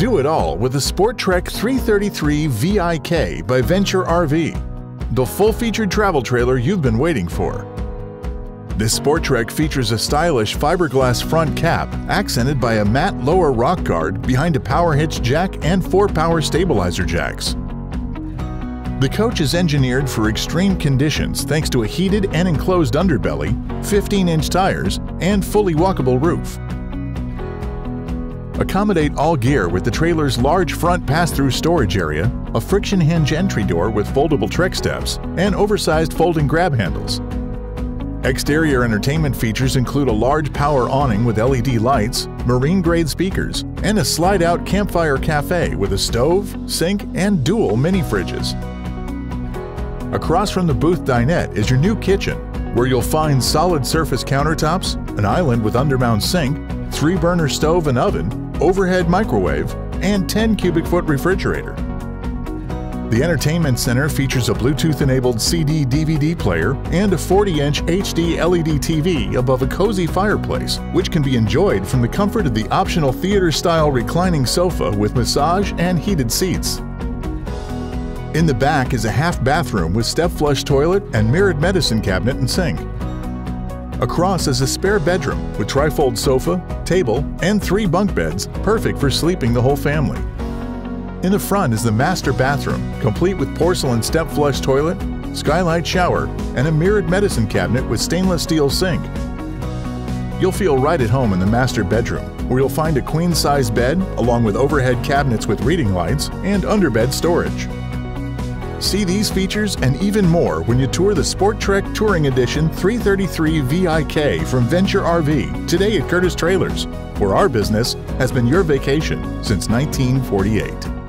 it all with the Sport Trek 333 VIK by Venture RV, the full-featured travel trailer you've been waiting for. This Sport Trek features a stylish fiberglass front cap accented by a matte lower rock guard behind a power hitch jack and four power stabilizer jacks. The coach is engineered for extreme conditions thanks to a heated and enclosed underbelly, 15-inch tires, and fully walkable roof. Accommodate all gear with the trailer's large front pass-through storage area, a friction hinge entry door with foldable Trek steps, and oversized folding grab handles. Exterior entertainment features include a large power awning with LED lights, marine-grade speakers, and a slide-out campfire cafe with a stove, sink, and dual mini fridges. Across from the booth dinette is your new kitchen, where you'll find solid surface countertops, an island with undermount sink, three-burner stove and oven, overhead microwave, and 10 cubic foot refrigerator. The entertainment center features a Bluetooth-enabled CD-DVD player and a 40-inch HD LED TV above a cozy fireplace, which can be enjoyed from the comfort of the optional theater-style reclining sofa with massage and heated seats. In the back is a half bathroom with step flush toilet and mirrored medicine cabinet and sink. Across is a spare bedroom with trifold sofa, table, and three bunk beds, perfect for sleeping the whole family. In the front is the master bathroom, complete with porcelain step flush toilet, skylight shower, and a mirrored medicine cabinet with stainless steel sink. You'll feel right at home in the master bedroom, where you'll find a queen-size bed along with overhead cabinets with reading lights and underbed storage. See these features and even more when you tour the Sport Trek Touring Edition 333 VIK from Venture RV today at Curtis Trailers, where our business has been your vacation since 1948.